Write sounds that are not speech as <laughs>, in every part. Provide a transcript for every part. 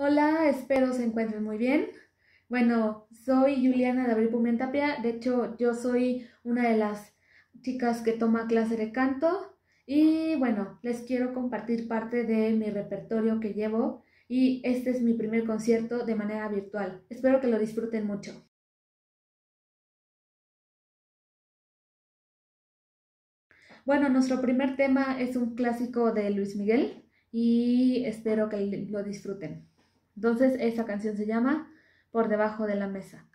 Hola, espero se encuentren muy bien. Bueno, soy Juliana de Abril Pumientapia. De hecho, yo soy una de las chicas que toma clase de canto. Y bueno, les quiero compartir parte de mi repertorio que llevo. Y este es mi primer concierto de manera virtual. Espero que lo disfruten mucho. Bueno, nuestro primer tema es un clásico de Luis Miguel y espero que lo disfruten. Entonces, esta canción se llama Por debajo de la mesa.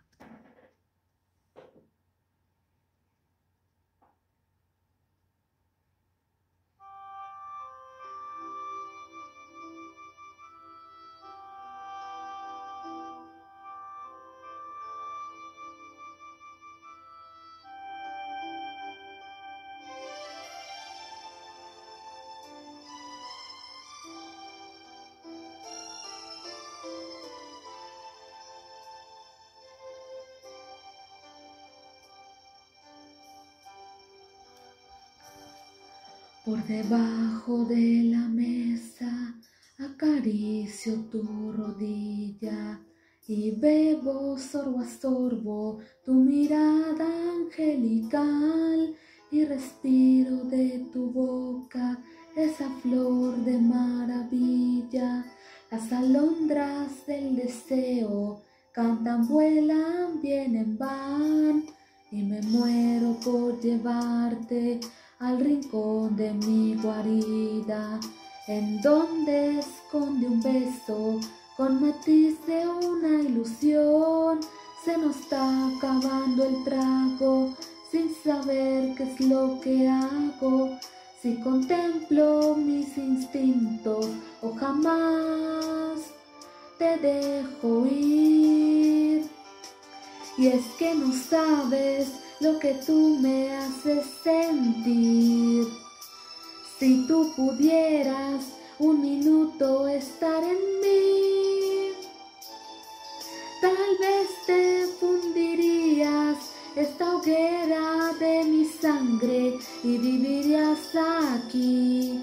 Por debajo de la mesa acaricio tu rodilla y bebo sorbo a sorbo tu mirada angelical y respiro de tu boca esa flor de maravilla. Las alondras del deseo cantan, vuelan, vienen, van y me muero por llevarte al rincón de mi guarida, en donde esconde un beso con matiz de una ilusión. Se nos está acabando el trago sin saber qué es lo que hago. Si contemplo mis instintos o jamás te dejo ir. Y es que no sabes lo que tú me haces sentir. Si tú pudieras un minuto estar en mí, tal vez te fundirías esta hoguera de mi sangre y vivirías aquí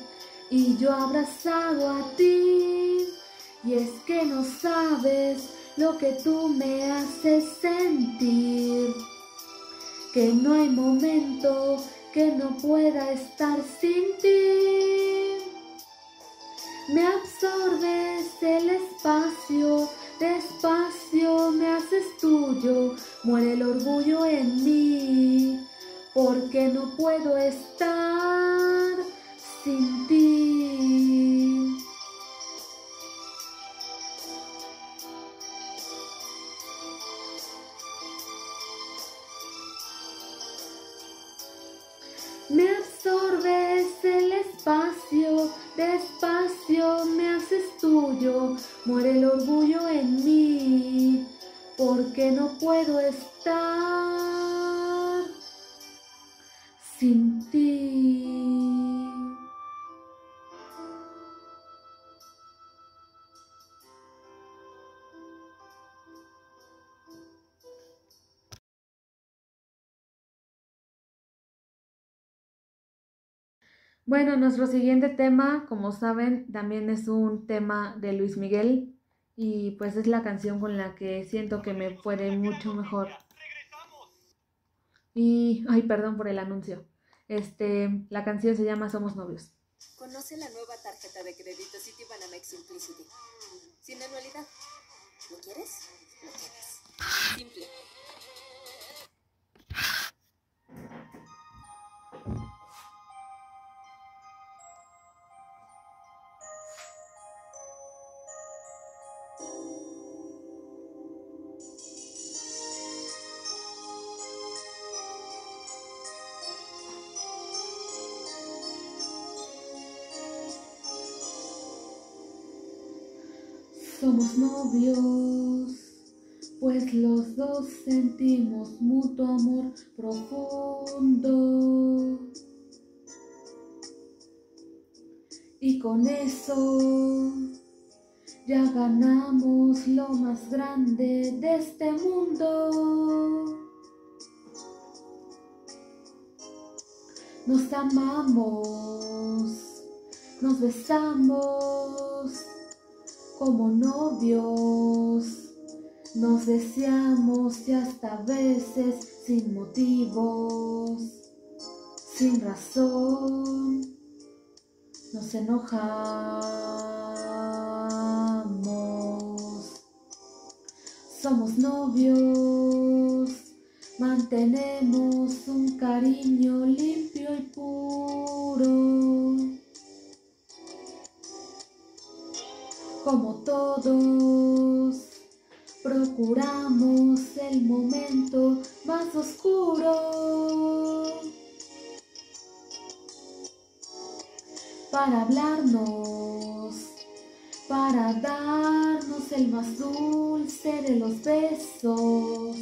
y yo abrazado a ti. Y es que no sabes lo que tú me haces sentir que no hay momento que no pueda estar sin ti. Me absorbes el espacio, despacio me haces tuyo, muere el orgullo en mí, porque no puedo estar sin ti. Tuyo, muere el orgullo en mí, porque no puedo estar sin ti. Bueno, nuestro siguiente tema, como saben, también es un tema de Luis Miguel y pues es la canción con la que siento que me puede mucho mejor. Y, ay, perdón por el anuncio. Este, la canción se llama Somos novios. Conoce la nueva tarjeta de crédito Citibanamex Simplicity. Sin anualidad. ¿Lo quieres? Lo tienes. Simple. Somos novios, pues los dos sentimos mutuo amor profundo. Y con eso ya ganamos lo más grande de este mundo. Nos amamos, nos besamos como novios. Nos deseamos y hasta veces sin motivos, sin razón. Nos enojamos. Somos novios. Mantenemos un cariño limpio y puro. Como todos, procuramos el momento más oscuro. Para hablarnos, para darnos el más dulce de los besos.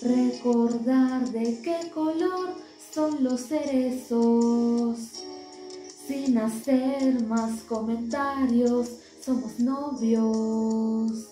Recordar de qué color son los cerezos. Sin hacer más comentarios, somos novios.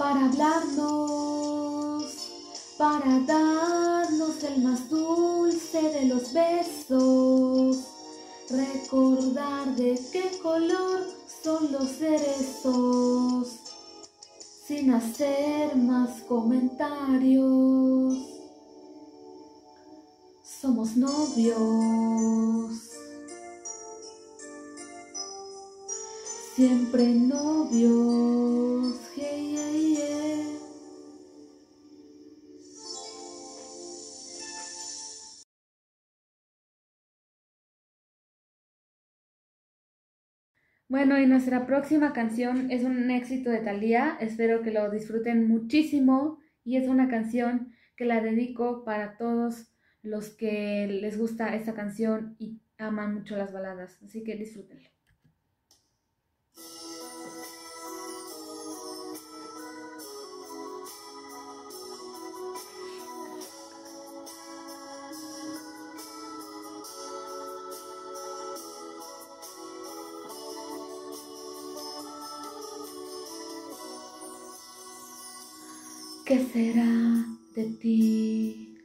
Para hablarnos, para darnos el más dulce de los besos, recordar de qué color son los cerezos, sin hacer más comentarios. Somos novios. Bueno, y nuestra próxima canción es un éxito de Thalía. Espero que lo disfruten muchísimo. Y es una canción que la dedico para todos los que les gusta esta canción y aman mucho las baladas. Así que disfrútenla. ¿Qué será de ti?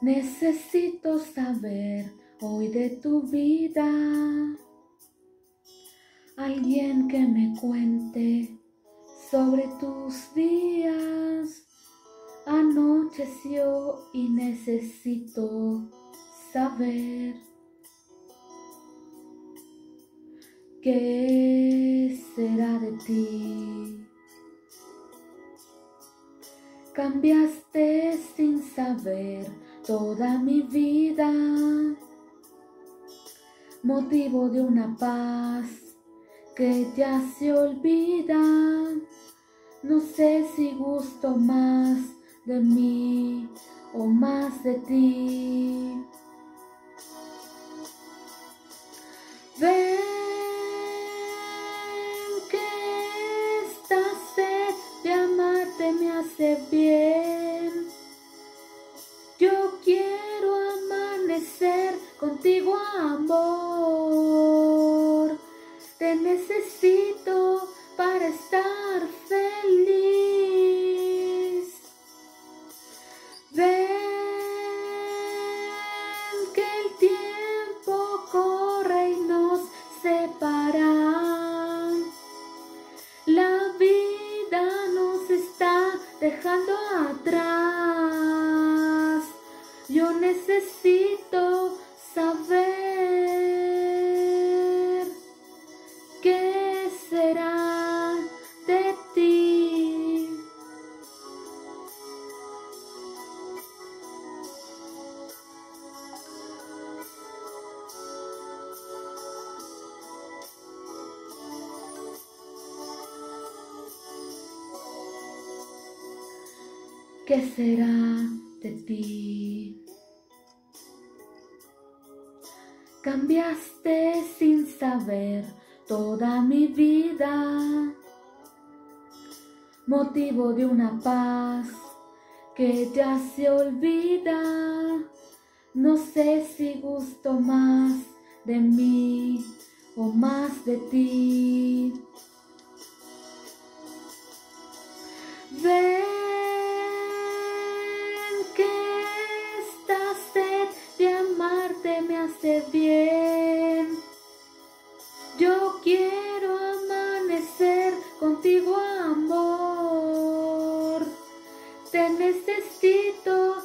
Necesito saber hoy de tu vida. Alguien que me cuente sobre tus días. Anocheció y necesito saber. ¿Qué será de ti? Cambiaste sin saber toda mi vida, motivo de una paz que ya se olvida. No sé si gusto más de mí o más de ti. Será de ti? Cambiaste sin saber toda mi vida, motivo de una paz que ya se olvida. No sé si gusto más de mí o más de ti. Hace bien. Yo quiero amanecer contigo, amor. Te necesito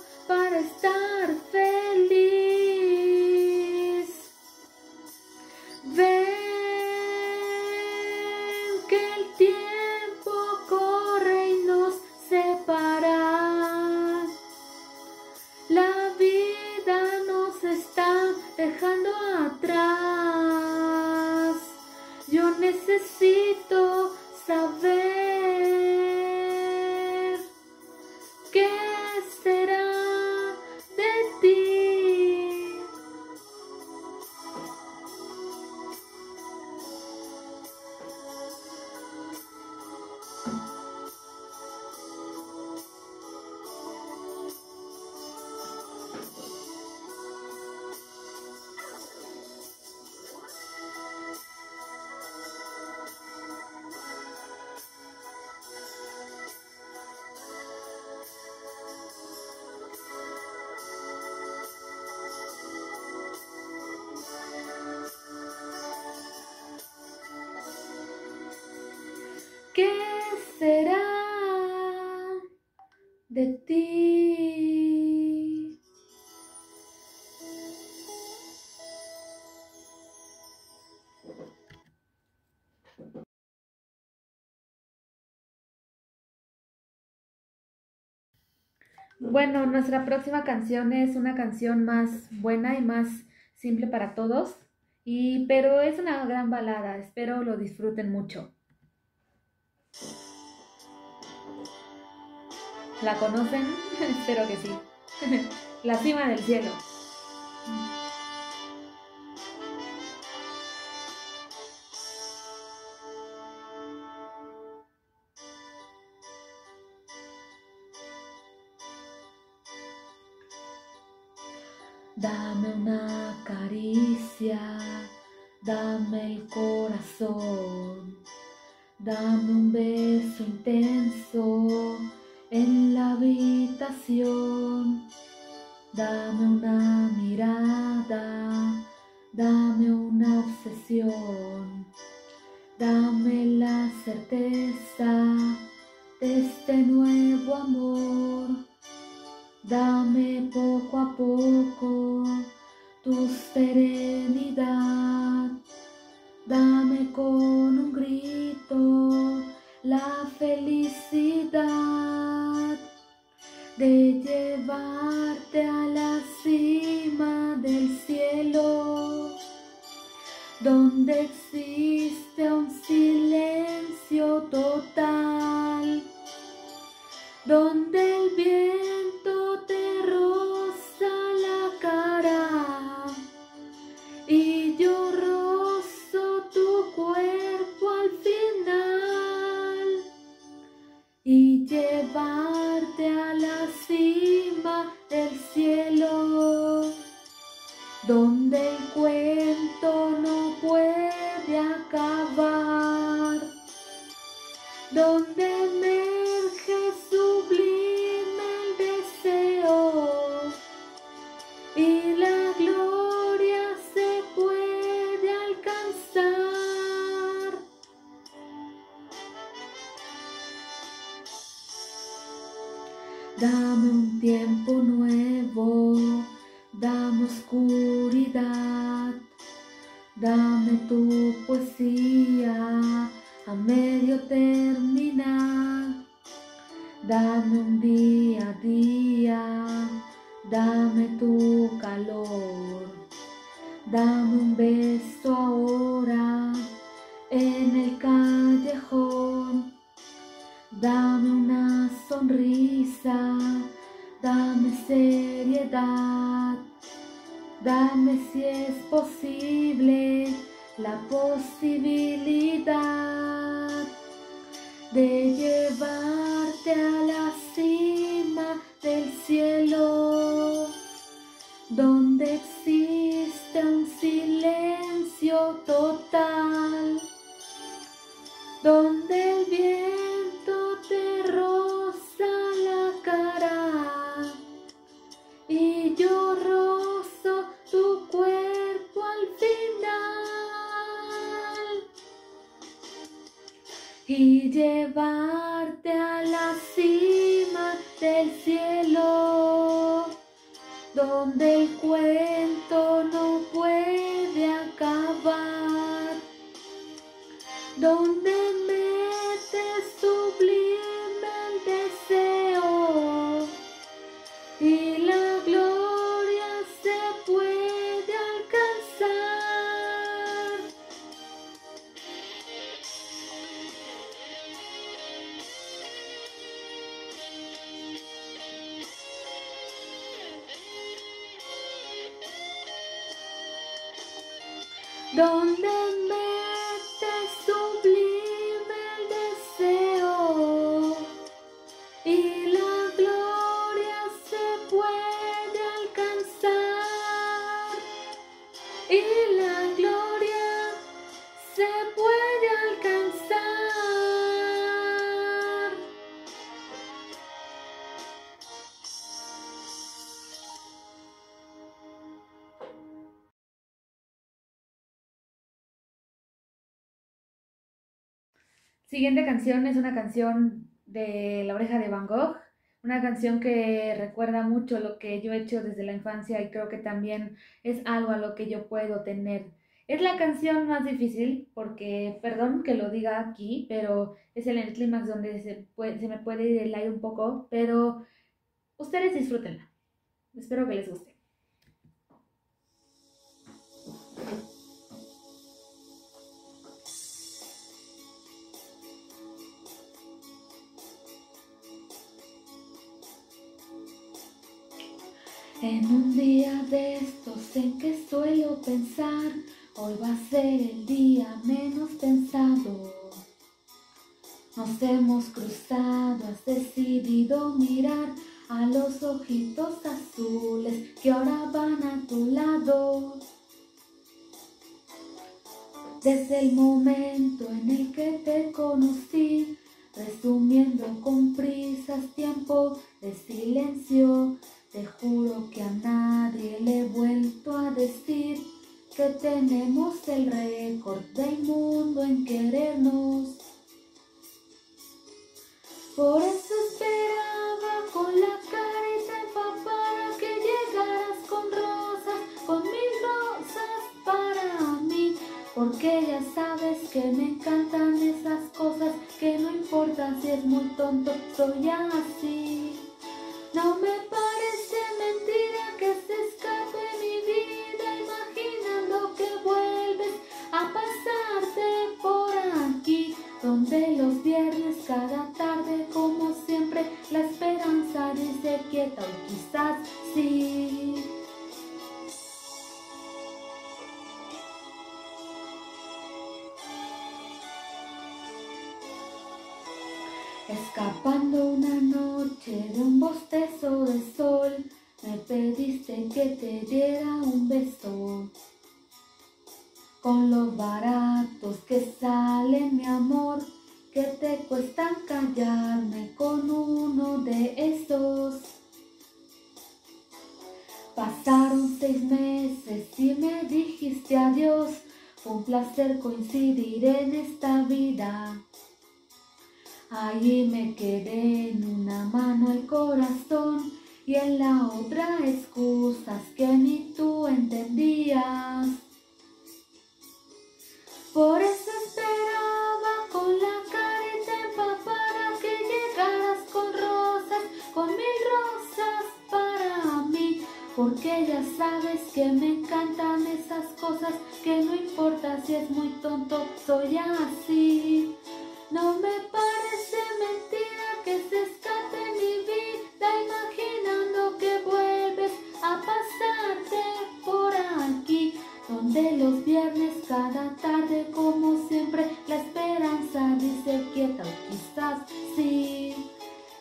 Bueno, nuestra próxima canción es una canción más buena y más simple para todos, y, pero es una gran balada, espero lo disfruten mucho. ¿La conocen? <laughs> Espero que sí. <laughs> La cima del cielo. Dame una caricia, dame el corazón, dame un beso intenso en la habitación. Dame una mirada, dame una obsesión, dame la certeza de este nuevo amor. Dame poco a poco serenidad, dame con un grito la felicidad de llevarte a la cima del cielo, donde existe un silencio total, donde el viento llevarte a la Siguiente canción es una canción de La oreja de Van Gogh, una canción que recuerda mucho lo que yo he hecho desde la infancia y creo que también es algo a lo que yo puedo tener. Es la canción más difícil porque, perdón que lo diga aquí, pero es en el clímax donde se, puede- se me puede ir el aire un poco, pero ustedes disfrútenla. Espero que les guste. En un día de estos en que suelo pensar, hoy va a ser el día menos pensado. Nos hemos cruzado, has decidido mirar a los ojitos azules que ahora van a tu lado. Desde el momento en el que te conocí, resumiendo con prisas tiempo de silencio, te juro que a nadie le he vuelto a decir que tenemos el récord del mundo en querernos. Por eso esperaba con la carita empapada que llegaras con rosas, con mil rosas para mí. Porque ya sabes que me encantan esas cosas que no importa si es muy tonto, soy así. No me parece mentira que se escape mi vida imaginando que vuelves a pasarte por aquí, donde los viernes cada tarde como siempre la esperanza dice quieta o quizás sí. Escapando una noche de un bostezo de sol, me pediste que te diera un beso. Con los baratos que salen, mi amor, que te cuestan callarme con uno de esos. Pasaron seis meses y me dijiste adiós. Fue un placer coincidir en esta vida. Allí me quedé en una mano el corazón y en la otra excusas que ni tú entendías. Por eso esperaba con la carita empapada que llegaras con rosas, con mil rosas para mí. Porque ya sabes que me encantan esas cosas que no importa si es muy tonto, soy así. No me parece mentira que se escape mi vida imaginando que vuelves a pasarte por los viernes cada tarde como siempre la esperanza dice quieta o quizás sí.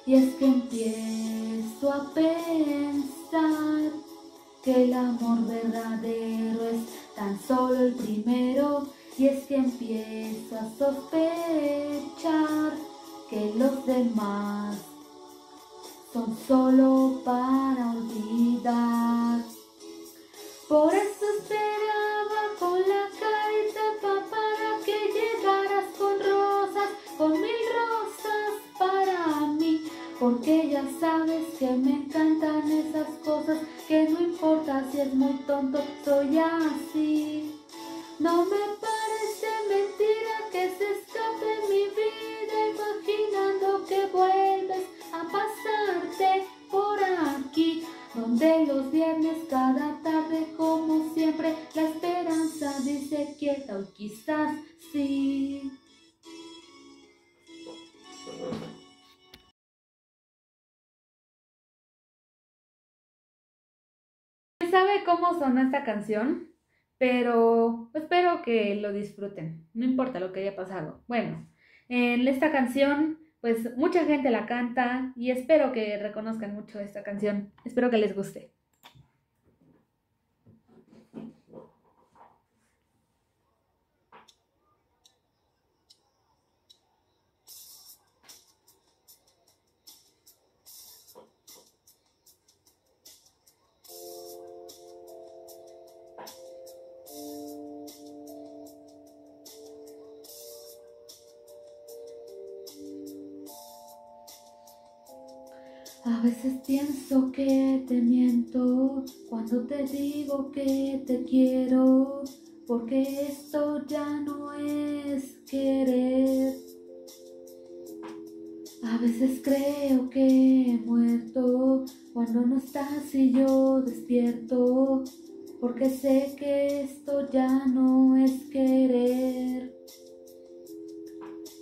Y es que empiezo a pensar que el amor verdadero es tan solo el primero. Y es que empiezo a sospechar que los demás son solo para olvidar. Por eso esperaba con la carita para que llegaras con rosas, con mil rosas para mí. Porque ya sabes que me encantan esas cosas, que no importa si es muy tonto, soy así. No me que mi vida imaginando que vuelves a pasarte por aquí donde los viernes cada tarde como siempre la esperanza dice quieta o quizás sí. ¿Sabe cómo sonó esta canción? Pero espero que lo disfruten, no importa lo que haya pasado. Bueno, en esta canción pues mucha gente la canta y espero que reconozcan mucho esta canción. Espero que les guste. A veces pienso que te miento cuando te digo que te quiero, porque esto ya no es querer. A veces creo que he muerto cuando no estás y yo despierto, porque sé que esto ya no es querer.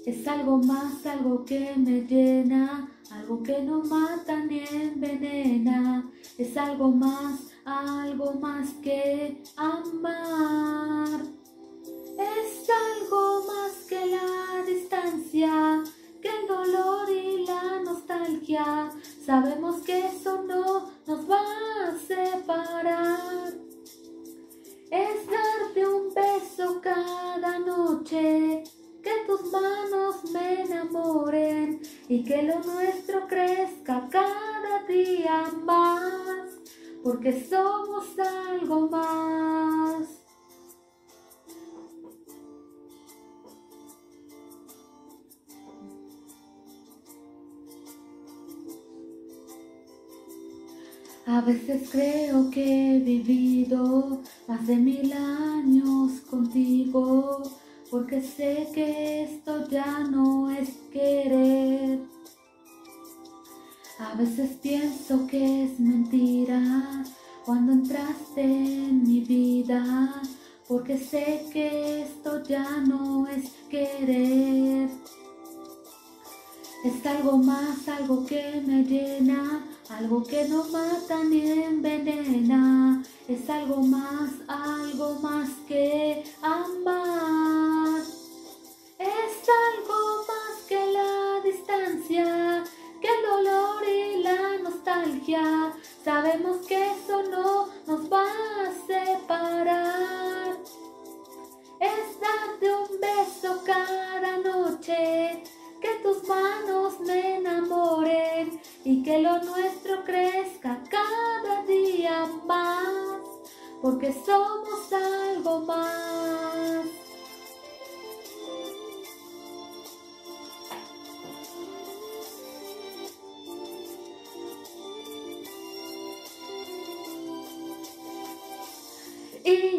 Es algo más, algo que me llena algo que no mata ni envenena, es algo más, algo más que amar. Es algo más que la distancia, que el dolor y la nostalgia. Sabemos que eso no nos va a separar. Es darte un beso cada noche que tus manos me enamoren y que lo nuestro crezca cada día más, porque somos algo más. A veces creo que he vivido más de mil años contigo porque sé que esto ya no es querer. A veces pienso que es mentira cuando entraste en mi vida, porque sé que esto ya no es querer. Es algo más, algo que me llena, algo que no mata ni envenena. Es algo más, algo más que amar. Es algo más que la distancia, que el dolor y la nostalgia. Sabemos que eso no nos va a separar.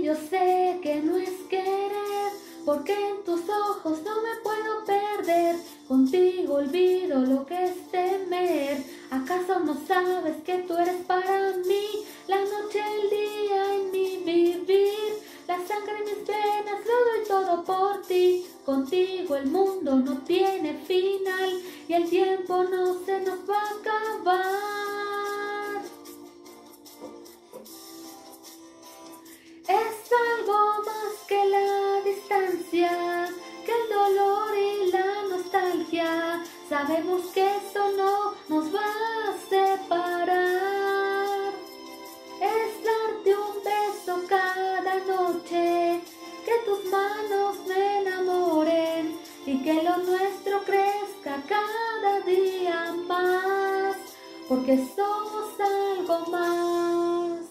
Yo sé que no es querer, porque en tus ojos no me hermanos me enamoren y que lo nuestro crezca cada día más, porque somos algo más.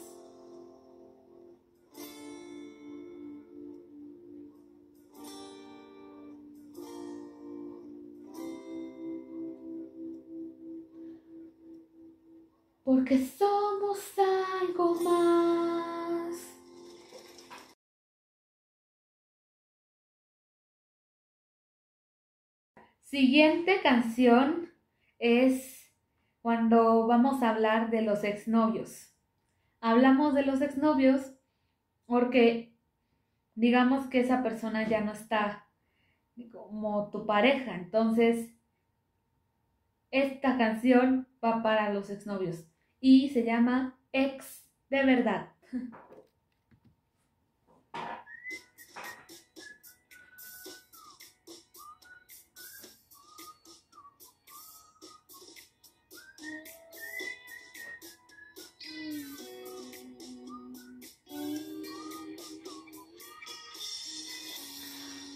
Porque somos Siguiente canción es cuando vamos a hablar de los exnovios. Hablamos de los exnovios porque digamos que esa persona ya no está como tu pareja. Entonces, esta canción va para los exnovios y se llama Ex de verdad. <laughs>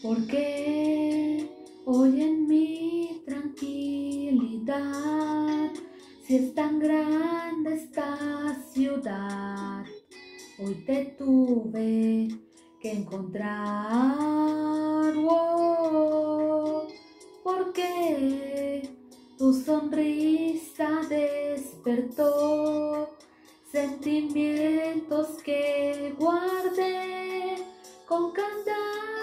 Porque hoy en mi tranquilidad, si es tan grande esta ciudad, hoy te tuve que encontrar. Oh, porque tu sonrisa despertó sentimientos que guardé con en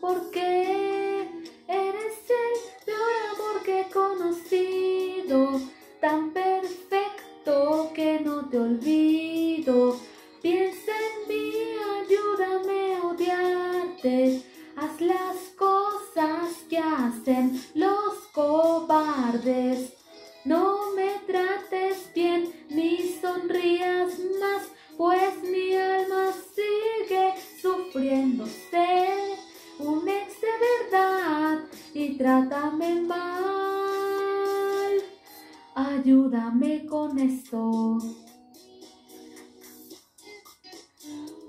Porque eres el peor amor que he conocido, tan perfecto que no te olvido. Piensa en mí, ayúdame a odiarte. Haz las cosas que hacen los cobardes. No me trates bien ni sonrías más, pues mi alma sufriéndose. Un ex de verdad y trátame mal. Ayúdame con esto.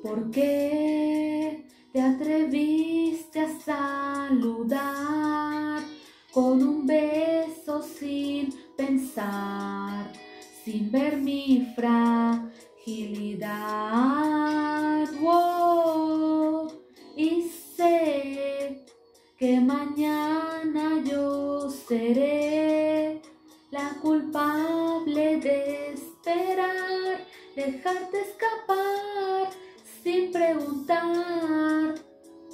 ¿Por qué te atreviste a saludar con un beso sin pensar, sin ver mi fragilidad? Escapar sin preguntar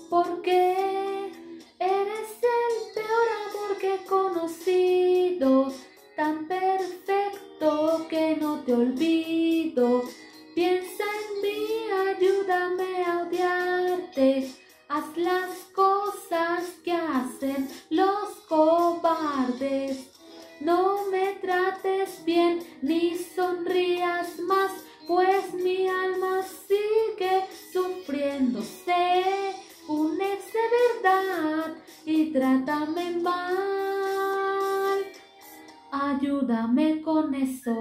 por qué eres el peor amor que he conocido, tan perfecto que no te olvido. Piensa en mí, ayúdame a odiarte. Haz las cosas que hacen los cobardes. No me trates bien ni sonrías más, pues mi alma sigue sufriéndose. De verdad y trátame mal. Ayúdame con eso.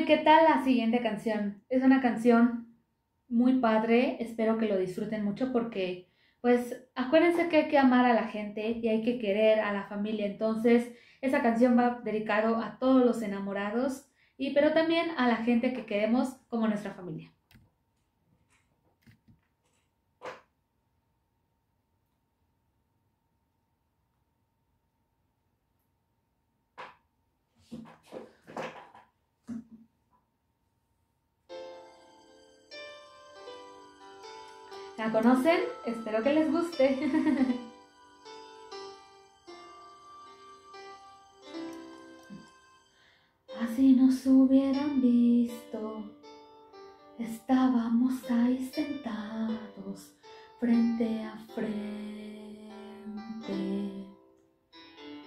¿Y qué tal la siguiente canción? Es una canción muy padre, espero que lo disfruten mucho porque, pues, acuérdense que hay que amar a la gente y hay que querer a la familia. Entonces, esa canción va dedicado a todos los enamorados y pero también a la gente que queremos como nuestra familia. ¿La conocen? Espero que les guste. <laughs> Así nos hubieran visto, estábamos ahí sentados frente a frente.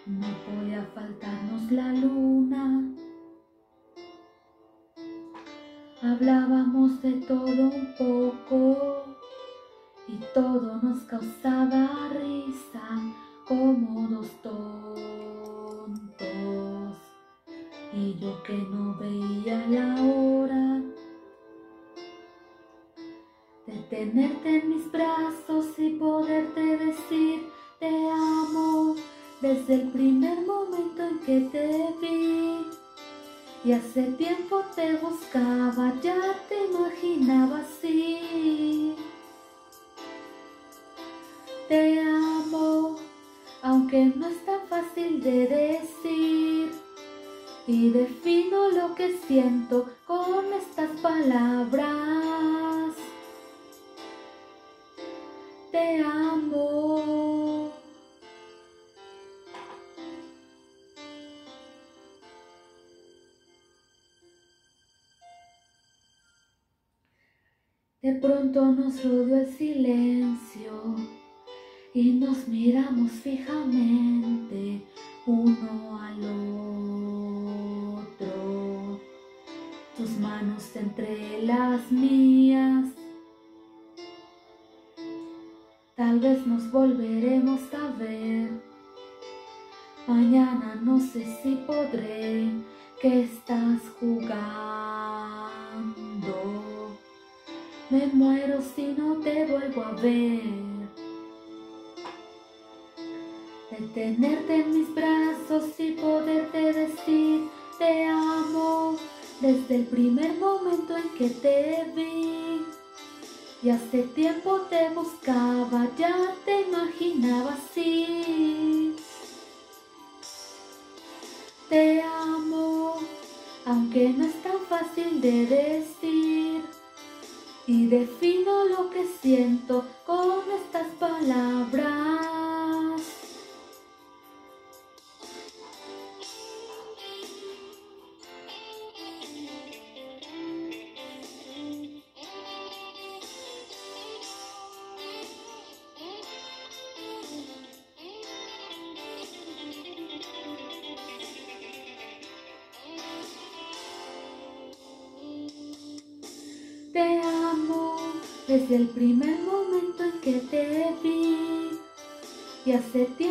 No podía faltarnos la luna. Hablábamos de todo un poco y todo nos causaba risa como dos tontos. Y yo que no veía la hora de tenerte en mis brazos y poderte decir te amo desde el primer momento en que te vi. Y hace tiempo te buscaba, ya te imaginaba así. Te amo, aunque no es tan fácil de decir. Y defino lo que siento con estas palabras. Te amo. De pronto nos rodeó el silencio y nos miramos fijamente uno al otro. Tus manos entre las mías. Tal vez nos volveremos a ver. Mañana no sé si podré. que estás jugando? Me muero si no te vuelvo a ver. De tenerte en mis brazos y poderte decir te amo desde el primer momento en que te vi. Y hace tiempo te buscaba, ya te imaginaba así. Te amo, aunque no es tan fácil de decir y defino lo que siento con estas palabras. Y hace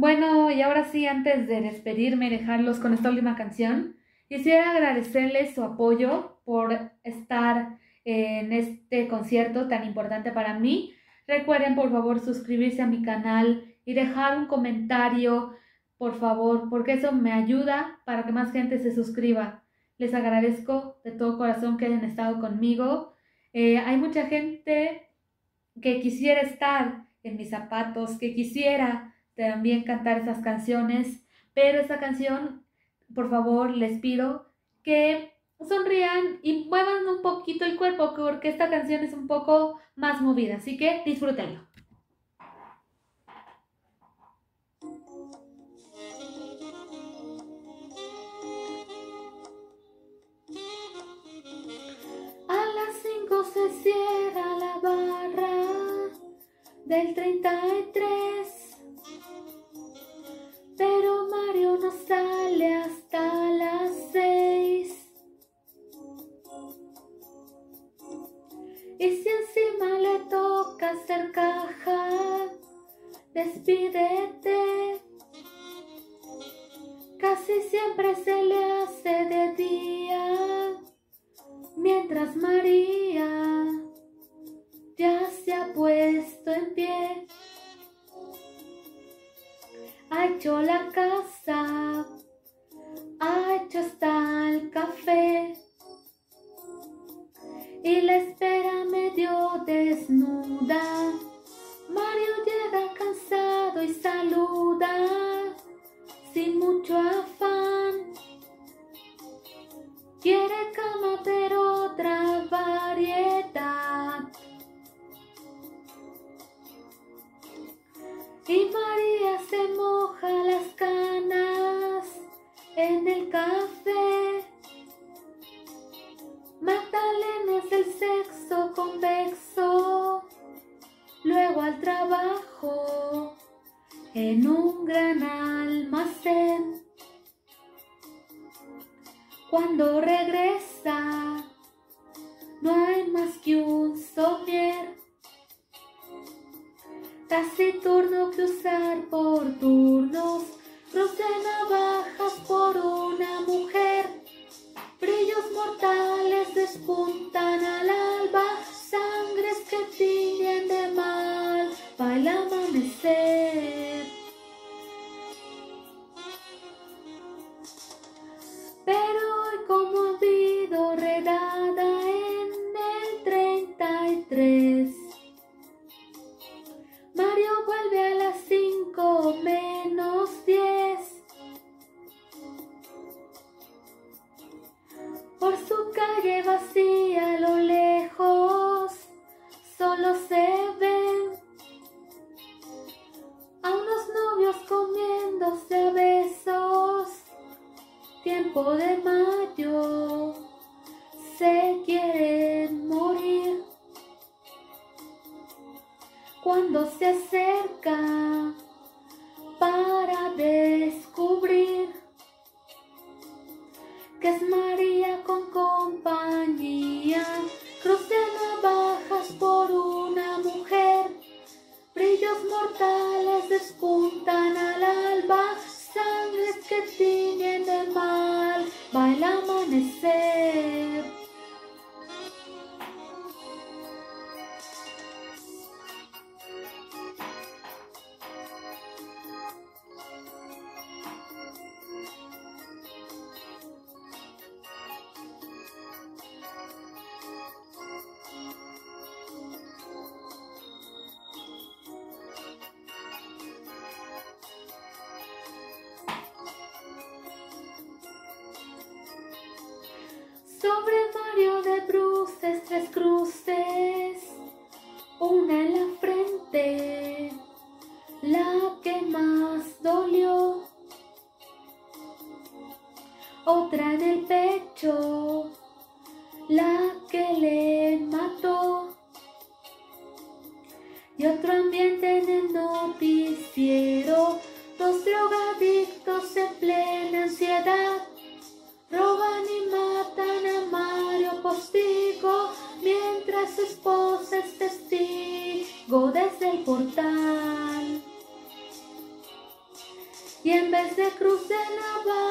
Bueno, y ahora sí, antes de despedirme y dejarlos con esta última canción, quisiera agradecerles su apoyo por estar en este concierto tan importante para mí. Recuerden, por favor, suscribirse a mi canal y dejar un comentario, por favor, porque eso me ayuda para que más gente se suscriba. Les agradezco de todo corazón que hayan estado conmigo. Eh, hay mucha gente que quisiera estar en mis zapatos, que quisiera también cantar esas canciones, pero esta canción, por favor, les pido que sonrían y muevan un poquito el cuerpo porque esta canción es un poco más movida, así que disfrútenlo. A las 5 se cierra la barra del 33. Cuando regresa, no hay más que un somier. Taciturno que usar por turnos, roce navajas por una mujer. Brillos mortales despuntan al alba, sangres que tiñen de mal, el amanecer. Es María con compañía, cruz de navajas por una mujer, brillos mortales despuntan al alba, sangres que tiñen de mal, el amanecer. Portal. Y en vez de cruz de navajas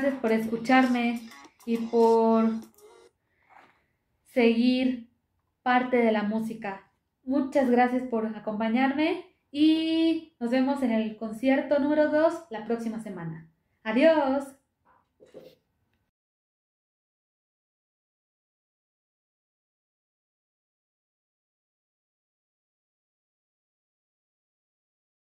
gracias por escucharme y por seguir parte de la música. Muchas gracias por acompañarme y nos vemos en el concierto número 2 la próxima semana. Adiós.